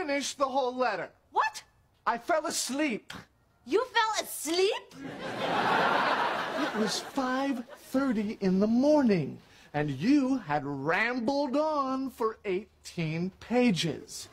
finish the whole letter. What? I fell asleep. You fell asleep? It was 5.30 in the morning, and you had rambled on for 18 pages.